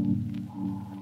うん。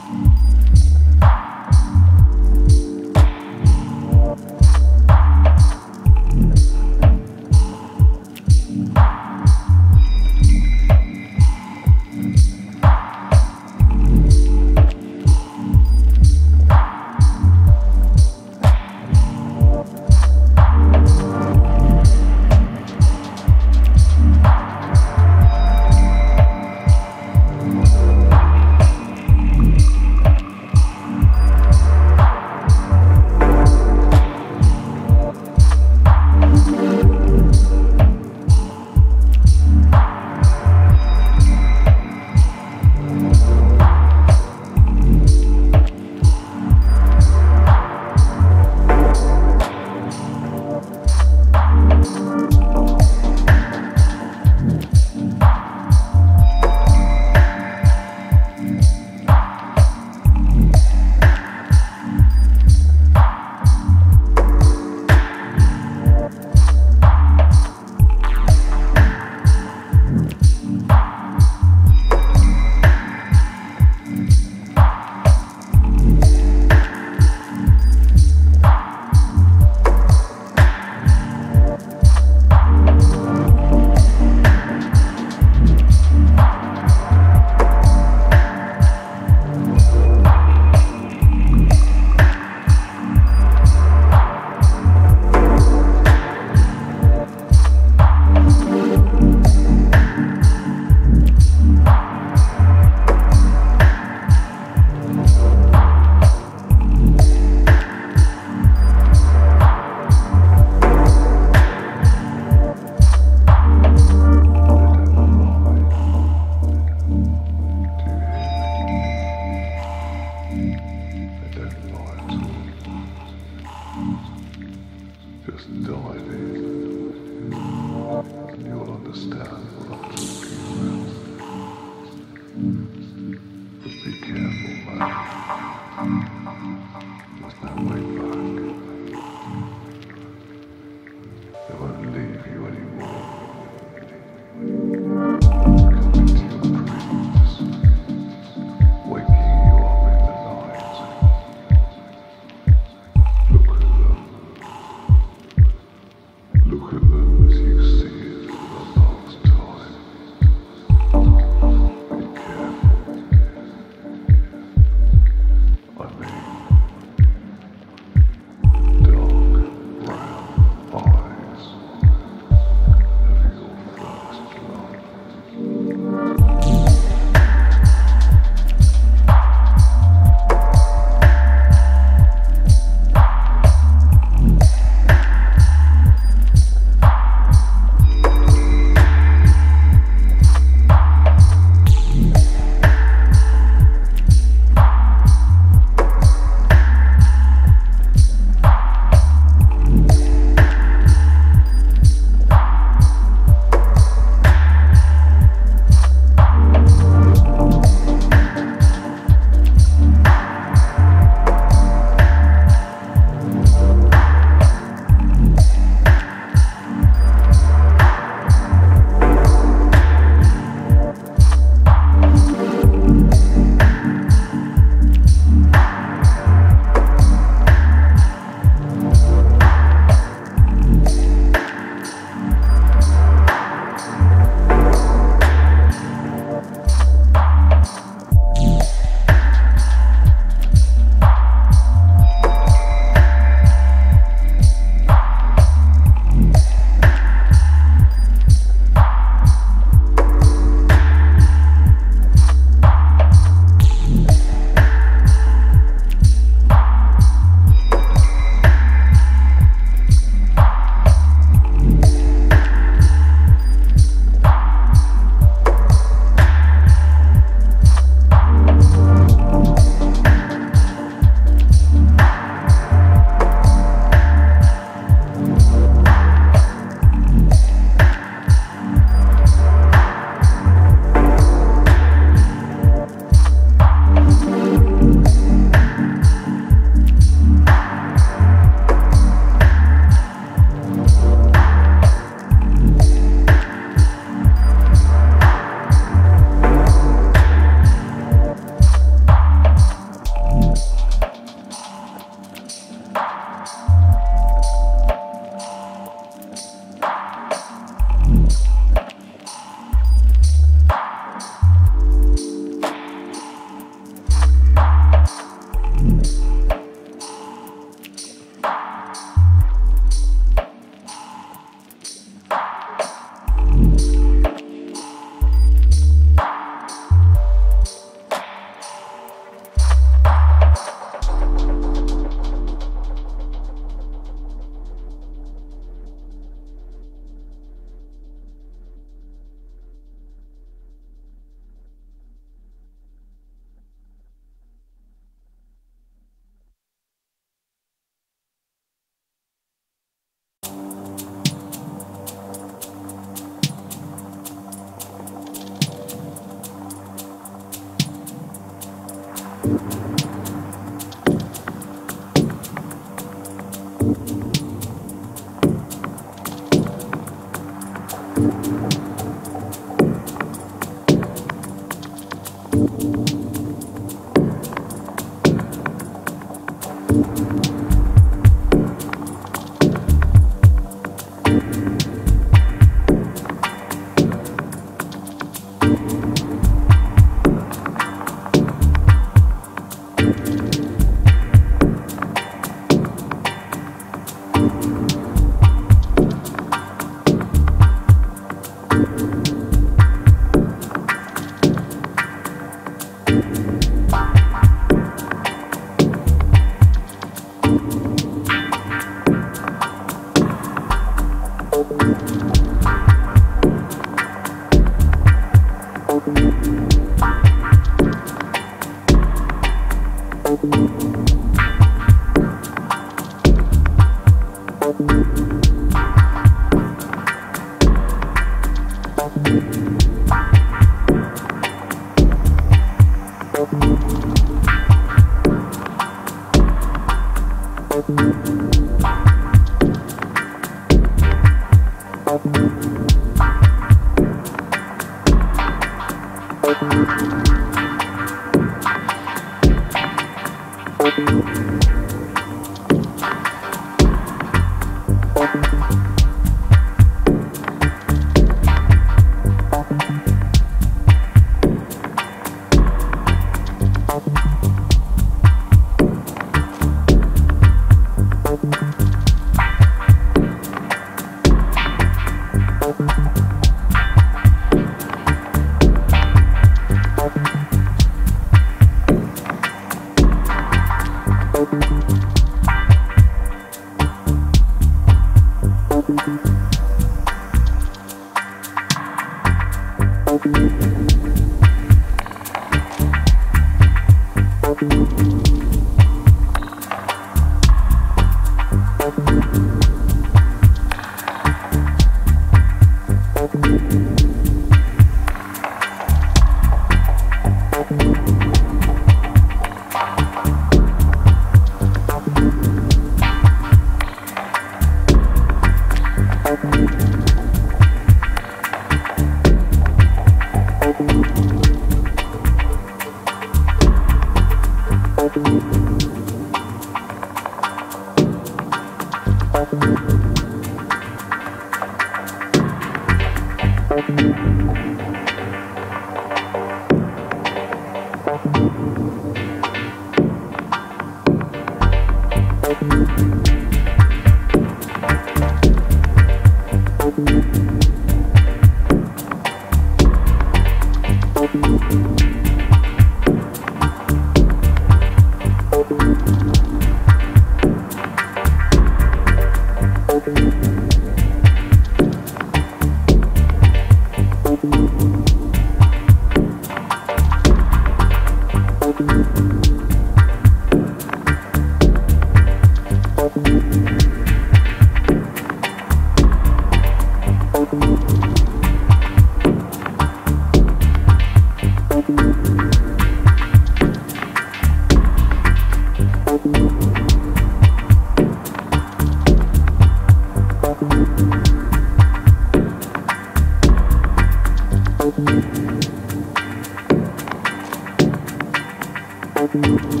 Thank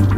you.